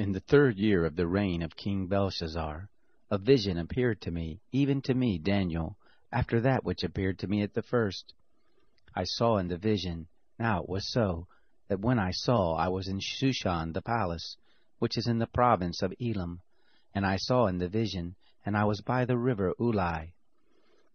In the third year of the reign of King Belshazzar, a vision appeared to me, even to me, Daniel, after that which appeared to me at the first. I saw in the vision, now it was so, that when I saw I was in Shushan the palace, which is in the province of Elam, and I saw in the vision, and I was by the river Ulai.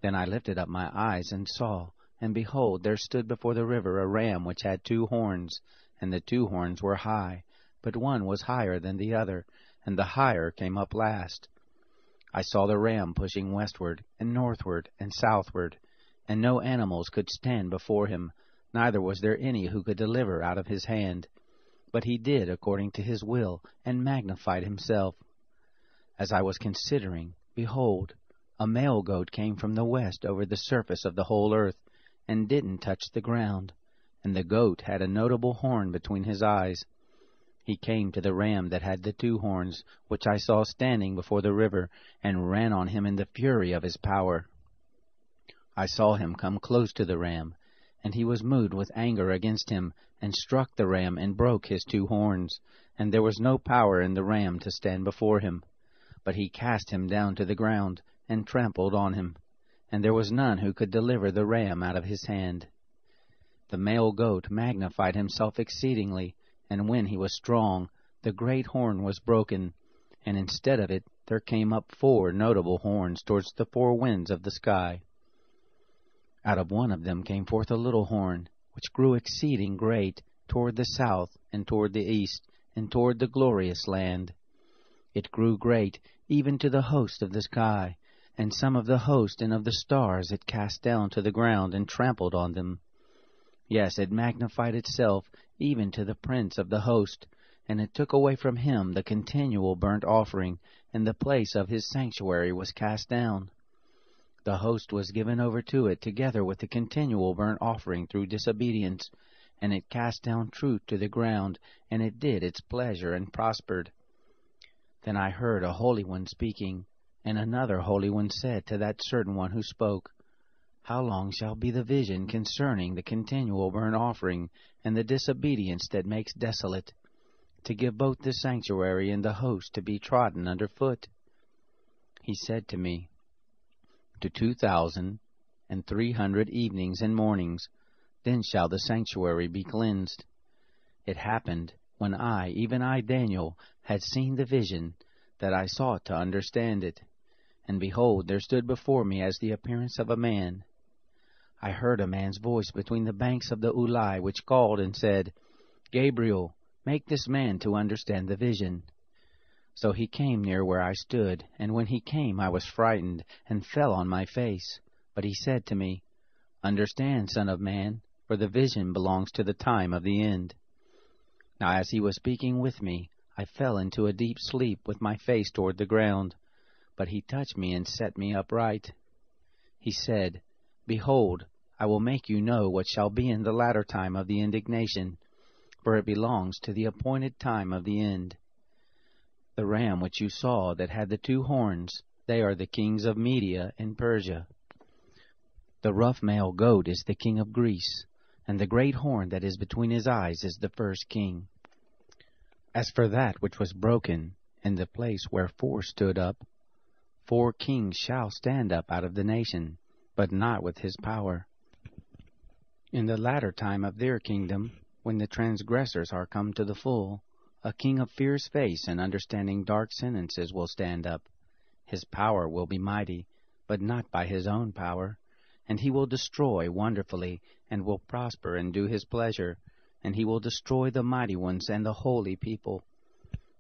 Then I lifted up my eyes and saw, and behold, there stood before the river a ram which had two horns, and the two horns were high but one was higher than the other, and the higher came up last. I saw the ram pushing westward, and northward, and southward, and no animals could stand before him, neither was there any who could deliver out of his hand. But he did according to his will, and magnified himself. As I was considering, behold, a male goat came from the west over the surface of the whole earth, and didn't touch the ground. And the goat had a notable horn between his eyes, he came to the ram that had the two horns, which I saw standing before the river, and ran on him in the fury of his power. I saw him come close to the ram, and he was moved with anger against him, and struck the ram and broke his two horns, and there was no power in the ram to stand before him. But he cast him down to the ground, and trampled on him, and there was none who could deliver the ram out of his hand. The male goat magnified himself exceedingly, and when he was strong, the great horn was broken, and instead of it there came up four notable horns towards the four winds of the sky. Out of one of them came forth a little horn, which grew exceeding great, toward the south, and toward the east, and toward the glorious land. It grew great, even to the host of the sky, and some of the host and of the stars it cast down to the ground, and trampled on them. Yes, it magnified itself, even to the prince of the host, and it took away from him the continual burnt offering, and the place of his sanctuary was cast down. The host was given over to it together with the continual burnt offering through disobedience, and it cast down truth to the ground, and it did its pleasure and prospered. Then I heard a holy one speaking, and another holy one said to that certain one who spoke, how long shall be the vision concerning the continual burnt offering and the disobedience that makes desolate, to give both the sanctuary and the host to be trodden under foot? He said to me, To two thousand and three hundred evenings and mornings, then shall the sanctuary be cleansed. It happened, when I, even I, Daniel, had seen the vision, that I sought to understand it. And behold, there stood before me as the appearance of a man, I heard a man's voice between the banks of the Ulai, which called and said, Gabriel, make this man to understand the vision. So he came near where I stood, and when he came I was frightened, and fell on my face. But he said to me, Understand, son of man, for the vision belongs to the time of the end. Now as he was speaking with me, I fell into a deep sleep with my face toward the ground. But he touched me and set me upright. He said, Behold, I will make you know what shall be in the latter time of the indignation, for it belongs to the appointed time of the end. The ram which you saw that had the two horns, they are the kings of Media and Persia. The rough male goat is the king of Greece, and the great horn that is between his eyes is the first king. As for that which was broken, in the place where four stood up, four kings shall stand up out of the nation, but not with his power in the latter time of their kingdom, when the transgressors are come to the full, a king of fierce face and understanding dark sentences will stand up. His power will be mighty, but not by his own power. And he will destroy wonderfully, and will prosper and do his pleasure. And he will destroy the mighty ones and the holy people.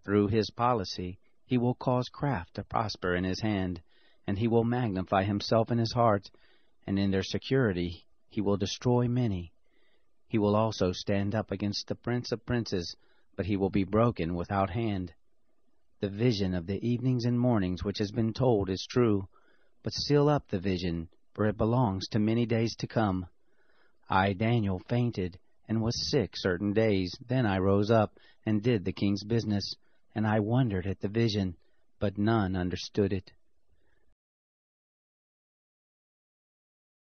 Through his policy, he will cause craft to prosper in his hand, and he will magnify himself in his heart, and in their security he will destroy many. He will also stand up against the prince of princes, but he will be broken without hand. The vision of the evenings and mornings which has been told is true, but seal up the vision, for it belongs to many days to come. I, Daniel, fainted and was sick certain days. Then I rose up and did the king's business, and I wondered at the vision, but none understood it.